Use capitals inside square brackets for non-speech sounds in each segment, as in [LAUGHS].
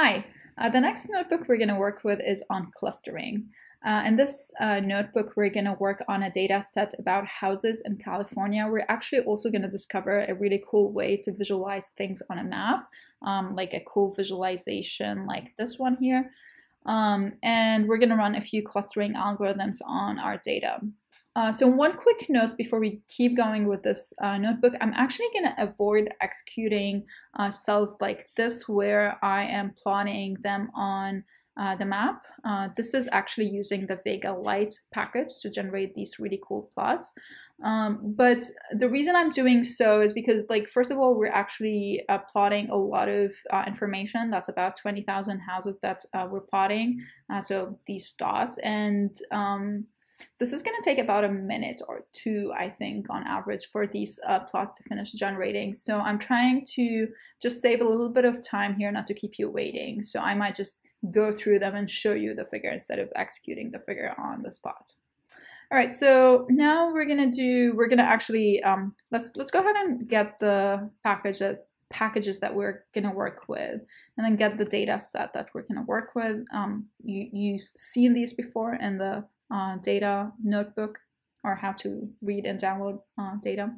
Hi, uh, the next notebook we're going to work with is on clustering. Uh, in this uh, notebook, we're going to work on a data set about houses in California. We're actually also going to discover a really cool way to visualize things on a map, um, like a cool visualization like this one here. Um, and we're going to run a few clustering algorithms on our data. Uh, so one quick note before we keep going with this uh, notebook, I'm actually going to avoid executing uh, cells like this where I am plotting them on uh, the map. Uh, this is actually using the Vega Lite package to generate these really cool plots. Um, but the reason I'm doing so is because, like, first of all, we're actually uh, plotting a lot of information. That's about 20,000 houses that we're plotting. So these dots. And um, this is going to take about a minute or two, I think, on average for these uh, plots to finish generating. So I'm trying to just save a little bit of time here, not to keep you waiting. So I might just go through them and show you the figure instead of executing the figure on the spot. All right, so now we're gonna do, we're gonna actually, um, let's let's go ahead and get the package that packages that we're gonna work with, and then get the data set that we're gonna work with. Um, you you've seen these before in the uh, data notebook, or how to read and download uh, data.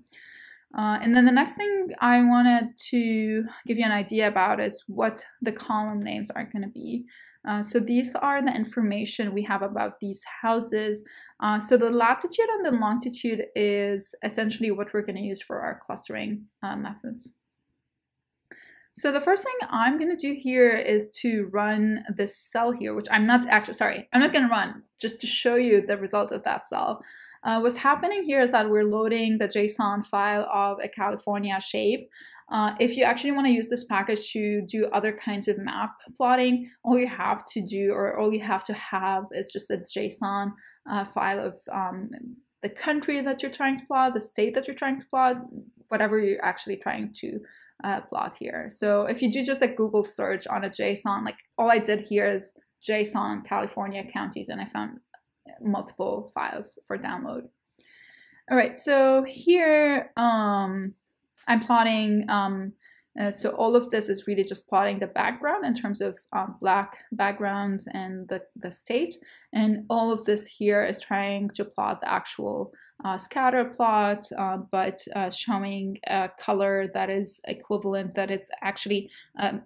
Uh, and then the next thing I wanted to give you an idea about is what the column names are going to be. Uh, so these are the information we have about these houses. Uh, so the latitude and the longitude is essentially what we're going to use for our clustering uh, methods. So the first thing I'm going to do here is to run this cell here, which I'm not actually, sorry, I'm not going to run, just to show you the result of that cell. Uh, what's happening here is that we're loading the JSON file of a California shape. Uh, if you actually want to use this package to do other kinds of map plotting, all you have to do or all you have to have is just the JSON uh, file of um, the country that you're trying to plot, the state that you're trying to plot, whatever you're actually trying to uh, plot here. So if you do just a Google search on a JSON, like all I did here is JSON California counties and I found multiple files for download. All right, so here um, I'm plotting, um, uh, so all of this is really just plotting the background in terms of um, black background and the, the state. And all of this here is trying to plot the actual uh, scatter plot, uh, but uh, showing a color that is equivalent, that is actually um,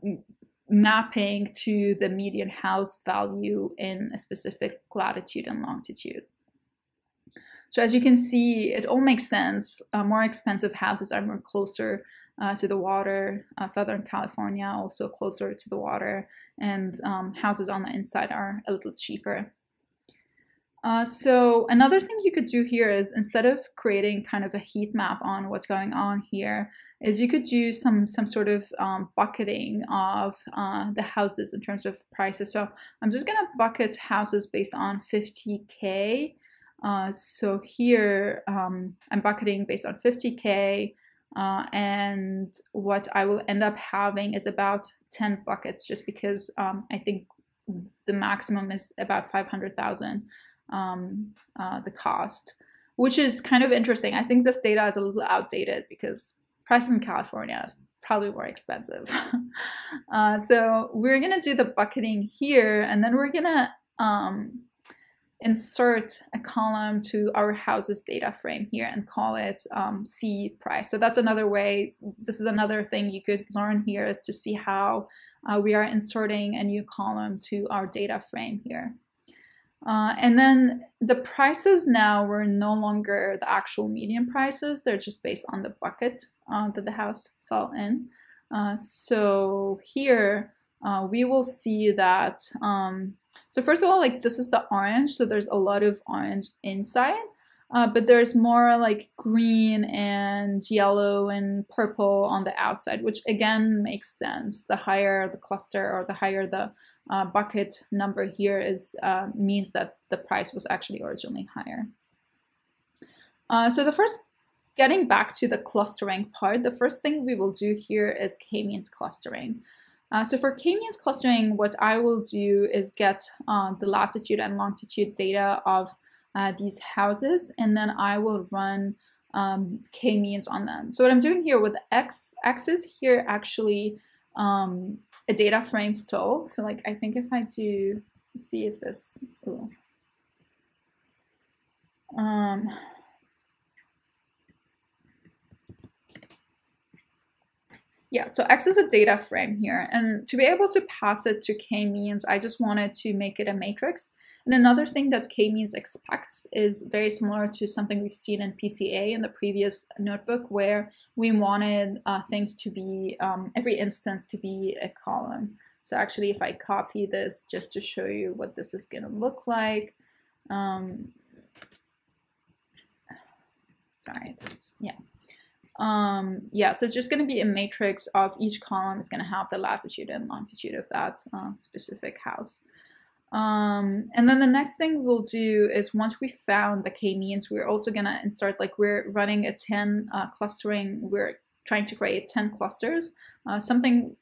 mapping to the median house value in a specific latitude and longitude. So as you can see, it all makes sense. Uh, more expensive houses are more closer uh, to the water. Uh, Southern California also closer to the water, and um, houses on the inside are a little cheaper. Uh, so another thing you could do here is instead of creating kind of a heat map on what's going on here, is you could do some some sort of um, bucketing of uh, the houses in terms of prices. So I'm just gonna bucket houses based on 50k. Uh, so here um, I'm bucketing based on 50k. Uh, and what I will end up having is about 10 buckets just because um, I think the maximum is about 500,000 um, uh, the cost, which is kind of interesting. I think this data is a little outdated because Preston, California is probably more expensive. [LAUGHS] uh, so we're gonna do the bucketing here, and then we're gonna um, insert a column to our houses data frame here and call it um, C price. So that's another way, this is another thing you could learn here is to see how uh, we are inserting a new column to our data frame here. Uh, and then the prices now were no longer the actual median prices, they're just based on the bucket uh, that the house fell in. Uh, so here uh, we will see that, um, so first of all, like this is the orange, so there's a lot of orange inside. Uh, but there's more like green and yellow and purple on the outside, which again makes sense. The higher the cluster or the higher the uh, bucket number here is uh, means that the price was actually originally higher. Uh, so the first, getting back to the clustering part, the first thing we will do here is k-means clustering. Uh, so for k-means clustering, what I will do is get uh, the latitude and longitude data of uh, these houses, and then I will run um, k-means on them. So what I'm doing here with x, x's here actually um, a data frame still. So like, I think if I do, let's see if this, ooh. Um, yeah, so X is a data frame here. And to be able to pass it to k-means, I just wanted to make it a matrix. And another thing that k-means expects is very similar to something we've seen in PCA in the previous notebook, where we wanted uh, things to be, um, every instance to be a column. So actually, if I copy this just to show you what this is going to look like, um, sorry, this, yeah. Um, yeah, so it's just going to be a matrix of each column is going to have the latitude and longitude of that uh, specific house. Um, and then the next thing we'll do is once we found the k-means, we're also to insert, like we're running a 10 uh, clustering, we're trying to create 10 clusters. Uh, something,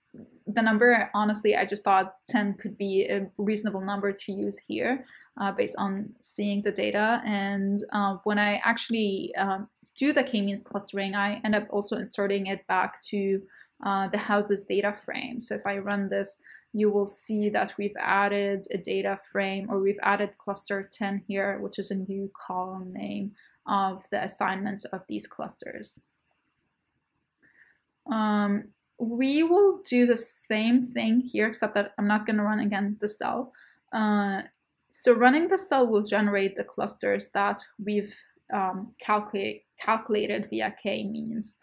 the number, honestly, I just thought 10 could be a reasonable number to use here uh, based on seeing the data. And uh, when I actually um, do the k-means clustering, I end up also inserting it back to uh, the house's data frame. So if I run this, you will see that we've added a data frame or we've added cluster 10 here, which is a new column name of the assignments of these clusters. Um, we will do the same thing here, except that I'm not going to run again the cell. Uh, so running the cell will generate the clusters that we've um, calculate, calculated via k-means.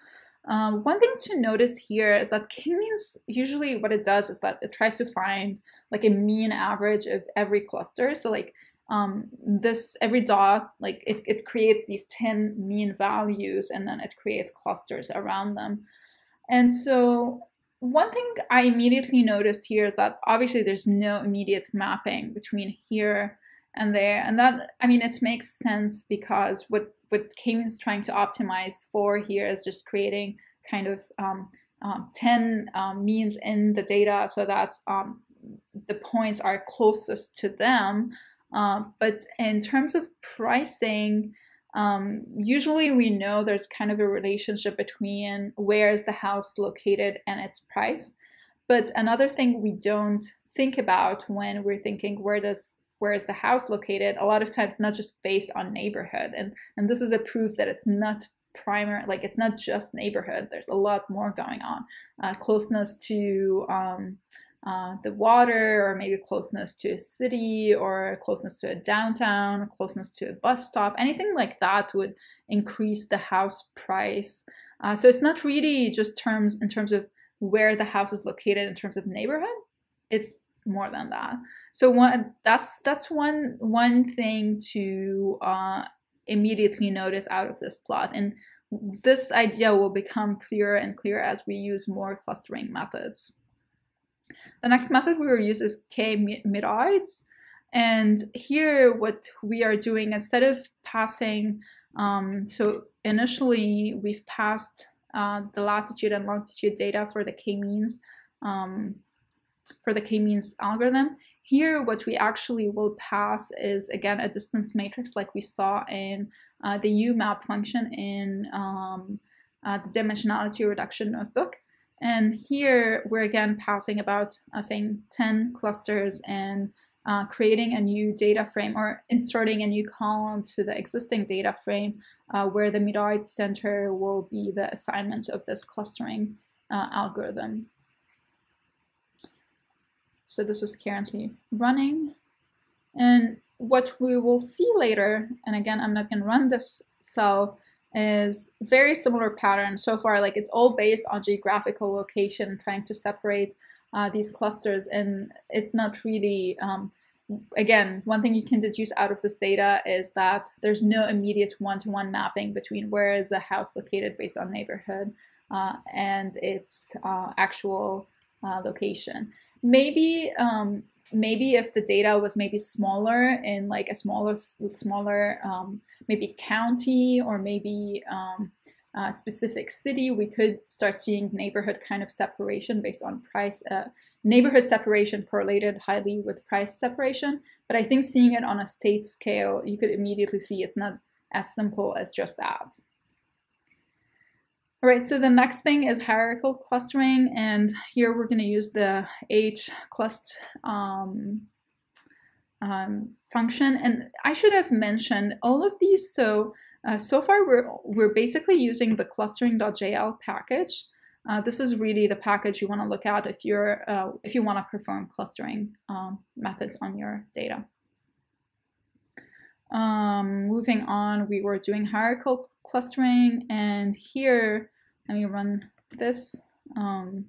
Um, one thing to notice here is that k-means usually what it does is that it tries to find like a mean average of every cluster. So like um, this every dot like it, it creates these 10 mean values and then it creates clusters around them. And so one thing I immediately noticed here is that obviously there's no immediate mapping between here and there. And that, I mean, it makes sense because what, what k-means trying to optimize for here is just creating kind of um, um, 10 um, means in the data so that um, the points are closest to them. Uh, but in terms of pricing, um, usually we know there's kind of a relationship between where is the house located and its price. But another thing we don't think about when we're thinking where does where is the house located a lot of times not just based on neighborhood. And and this is a proof that it's not primer like it's not just neighborhood. There's a lot more going on. Uh, closeness to um, uh, the water or maybe closeness to a city or closeness to a downtown closeness to a bus stop. Anything like that would increase the house price. Uh, so it's not really just terms in terms of where the house is located in terms of neighborhood. It's more than that. So one that's that's one one thing to uh, immediately notice out of this plot, and this idea will become clearer and clearer as we use more clustering methods. The next method we will use is k-medoids. And here what we are doing, instead of passing, um, so initially we've passed uh, the latitude and longitude data for the k-means um, for the k-means algorithm. Here, what we actually will pass is, again, a distance matrix like we saw in uh, the UMAP function in um, uh, the dimensionality reduction notebook. And here, we're again passing about, uh, saying 10 clusters and uh, creating a new data frame or inserting a new column to the existing data frame uh, where the medoid center will be the assignment of this clustering uh, algorithm. So this is currently running. And what we will see later, and again, I'm not going to run this cell, is very similar pattern so far. Like it's all based on geographical location, trying to separate uh, these clusters. And it's not really, um, again, one thing you can deduce out of this data is that there's no immediate one-to-one -one mapping between where is a house located based on neighborhood uh, and its uh, actual uh, location maybe um, maybe if the data was maybe smaller in like a smaller smaller um, maybe county or maybe um, a specific city, we could start seeing neighborhood kind of separation based on price. Uh, neighborhood separation correlated highly with price separation, but I think seeing it on a state scale, you could immediately see it's not as simple as just that. All right, so the next thing is hierarchical clustering, and here we're going to use the H clust um, um, function. And I should have mentioned all of these. So uh, so far, we're we're basically using the clustering.jl package. Uh, this is really the package you want to look at if you're uh, if you want to perform clustering um, methods on your data. Um, moving on, we were doing hierarchical clustering, and here, let me run this. Um,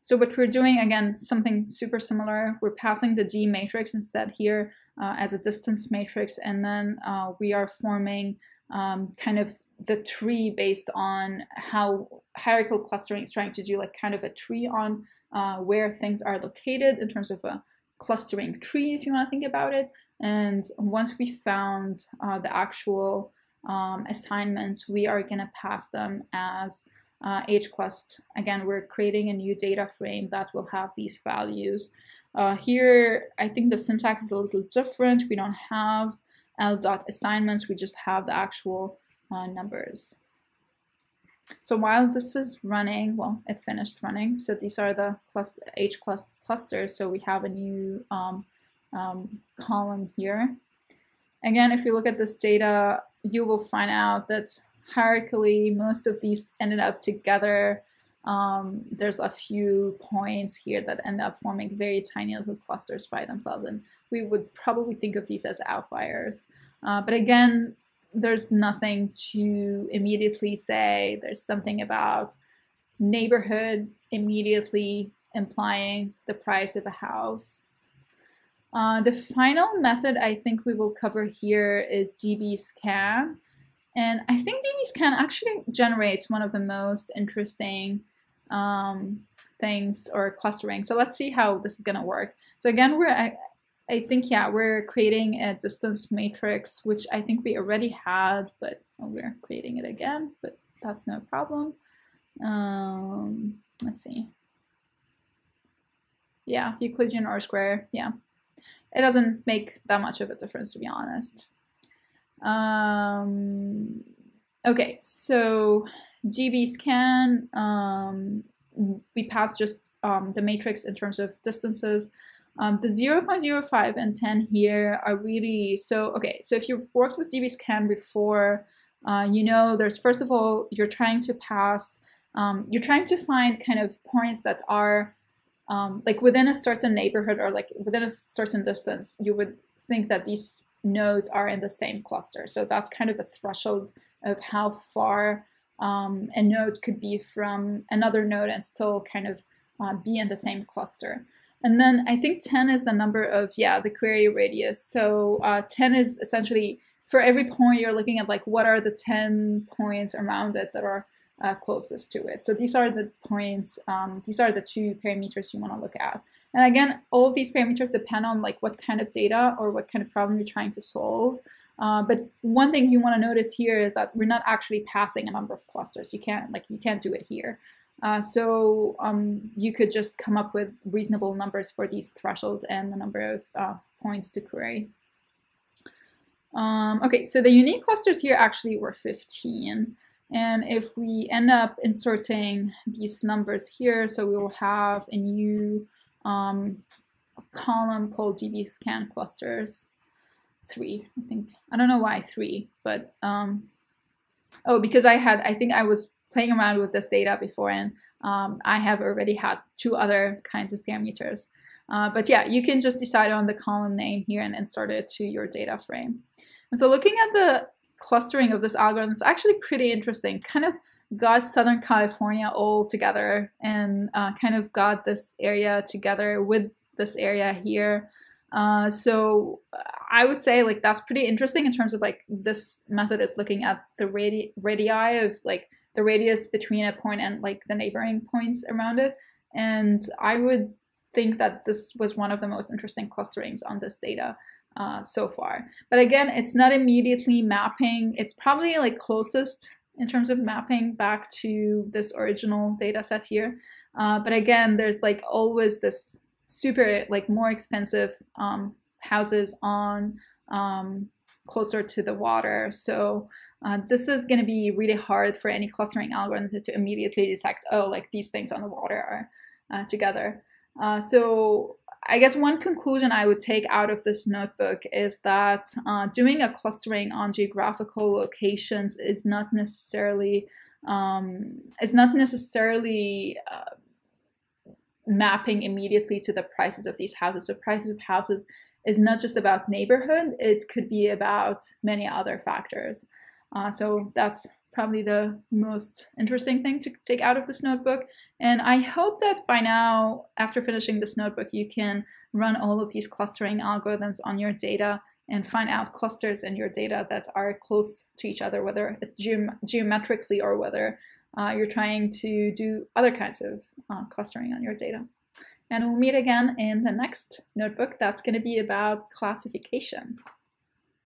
so what we're doing, again, something super similar. We're passing the D matrix instead here uh, as a distance matrix, and then uh, we are forming um, kind of the tree based on how hierarchical clustering is trying to do like kind of a tree on uh, where things are located in terms of a clustering tree, if you want to think about it. And once we found uh, the actual um, assignments, we are going to pass them as uh, hclust. Again, we're creating a new data frame that will have these values. Uh, here, I think the syntax is a little different. We don't have L dot assignments, we just have the actual uh, numbers. So while this is running, well, it finished running. So these are the cluster, H clusters. So we have a new um, um, column here. Again, if you look at this data, you will find out that hierarchically, most of these ended up together. Um, there's a few points here that end up forming very tiny little clusters by themselves, and we would probably think of these as outliers. Uh, but again, there's nothing to immediately say. There's something about neighborhood immediately implying the price of a house. Uh, the final method I think we will cover here is dbscan. And I think dbscan actually generates one of the most interesting um, things or clustering. So let's see how this is going to work. So again, we're, I, I, think, yeah, we're creating a distance matrix, which I think we already had, but we're creating it again, but that's no problem. Um, let's see. Yeah, Euclidean R square, yeah it doesn't make that much of a difference to be honest. Um, okay, so db scan, um, we pass just um, the matrix in terms of distances. Um, the 0.05 and 10 here are really, so, okay, so if you've worked with dbscan before, uh, you know there's, first of all, you're trying to pass, um, you're trying to find kind of points that are um, like within a certain neighborhood or like within a certain distance, you would think that these nodes are in the same cluster. So that's kind of a threshold of how far um, a node could be from another node and still kind of uh, be in the same cluster. And then I think 10 is the number of, yeah, the query radius. So uh, 10 is essentially for every point you're looking at like what are the 10 points around it that are uh, closest to it. So these are the points, um, these are the two parameters you want to look at. And again, all of these parameters depend on like what kind of data or what kind of problem you're trying to solve. Uh, but one thing you want to notice here is that we're not actually passing a number of clusters. You can't like you can't do it here. Uh, so um, you could just come up with reasonable numbers for these thresholds and the number of uh, points to query. Um, okay, so the unique clusters here actually were 15. And if we end up inserting these numbers here, so we will have a new um, column called db scan clusters three, I think. I don't know why three, but um, oh, because I had, I think I was playing around with this data before and um, I have already had two other kinds of parameters. Uh, but yeah, you can just decide on the column name here and insert it to your data frame. And so looking at the clustering of this algorithm is actually pretty interesting. Kind of got Southern California all together and uh, kind of got this area together with this area here. Uh, so I would say like that's pretty interesting in terms of like this method is looking at the radi radii of like the radius between a point and like the neighboring points around it. And I would think that this was one of the most interesting clusterings on this data uh, so far. But again, it's not immediately mapping. It's probably like closest in terms of mapping back to this original data set here. Uh, but again, there's like always this super like more expensive um, houses on um, closer to the water. So Uh, this is going to be really hard for any clustering algorithm to, to, immediately detect, oh, like these things on the water are uh, together. Uh, so I guess one conclusion I would take out of this notebook is that uh, doing a clustering on geographical locations is not necessarily um, is not necessarily uh, mapping immediately to the prices of these houses. So prices of houses is not just about neighborhood; it could be about many other factors. Uh, so that's probably the most interesting thing to take out of this notebook. And I hope that by now, after finishing this notebook, you can run all of these clustering algorithms on your data and find out clusters in your data that are close to each other, whether it's geom geometrically or whether uh, you're trying to do other kinds of uh, clustering on your data. And we'll meet again in the next notebook that's going to be about classification.